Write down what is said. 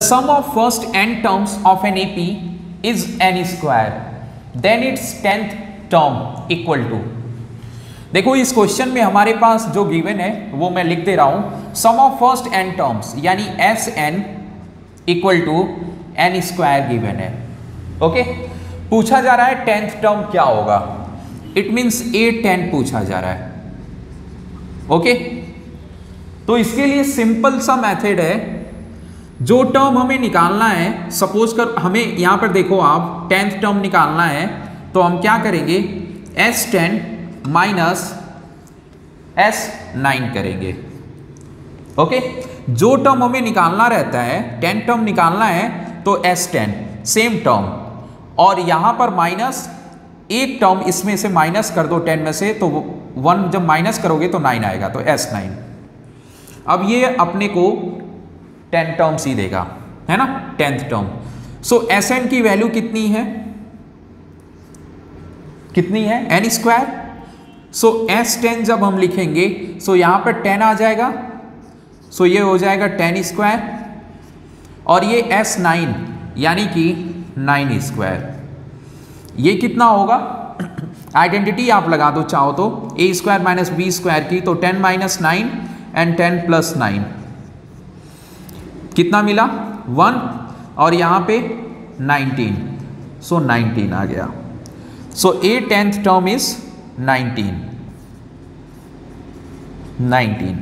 sum of first n terms of an AP is n square. Then its tenth term equal to. देखो, इस question में हमारे पास जो given है, वो मैं लिख दे रहा हूँ। Sum of first N terms यानी S N equal to N square given है। ओके पूछा जा रहा है टेंथ टर्म क्या होगा? इट मींस ए टेन पूछा जा रहा है। ओके तो इसके लिए सिंपल सा मेथड है। जो टर्म हमें निकालना है सपोज़ कर, हमें यहाँ पर देखो आप टेंथ टर्म निकालना है तो हम क्या करेंगे? S ten minus S nine करेंगे। ओके जो टर्म हमें निकालना रहता है टेन टर्म निकालना है तो एस टेन सेम टर्म और यहाँ पर माइनस एक टर्म इसमें से माइनस कर दो टेन में से तो वन जब माइनस करोगे तो नाइन आएगा तो एस नाइन अब ये अपने को टेन टर्म्स ही देगा, है ना? Tenth term. So S N की वैल्यू कितनी है? कितनी है? N square so S ten जब हम लिखेंगे सो so यहाँ पर टेन आ जाएगा। सो so, ये हो जाएगा टेन स्क्वायर और ये एस नाइन यानी कि नाइन स्क्वायर ये कितना होगा? आइडेंटिटी आप लगा दो, चाहो तो। A square minus B square की तो ten minus nine and ten plus nine कितना मिला? वन। और यहाँ पे नाइनटीन। सो नाइनटीन आ गया। So a tenth term is nineteen nineteen